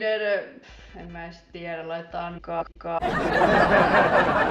Eh, en mä edes tiedä, laitetaan kakkaa.